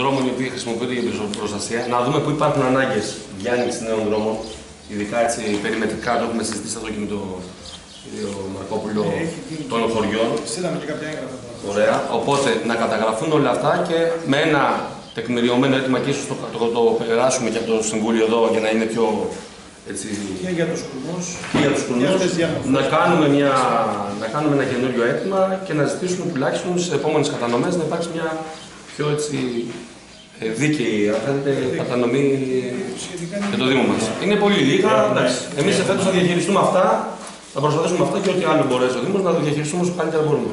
δρόμων οι οποίοι χρησιμοποιούνται για την προστασία, να δούμε πού υπάρχουν ανάγκες για άνοιξη νέων δρόμων, ειδικά έτσι περιμετρικά, το έχουμε συζητήσει εδώ και με τον κύριο Μαρκόπουλο των χωριών. Στείλαμε και κάποια έγγραφα. Ωραία. Οπότε να καταγραφούν όλα αυτά και με ένα τεκμηριωμένο αίτημα και ίσως το, το, το περάσουμε και από το Συμβούλιο εδώ για να είναι πιο έτσι, Και για τους κουρμούς. και για τους Για κουρμούς, αυτές τις διαμορφώσεις. να κάνουμε, μια, να κάνουμε ένα καινούριο αίτημα και να ζητήσουμε τουλάχιστον στις επόμενες κατανομές να υπάρξει μια πιο έτσι, ε, δίκαιη αν θέλετε, κατανομή Σχετικά για το Δήμο μας. Είναι πολύ λίγα. Εμείς εφέτο θα διαχειριστούμε αυτά, θα προσπαθήσουμε αυτά και ό,τι άλλο μπορέσει ο Δήμος να το διαχειριστούμε όσο καλύτερα μπορούμε.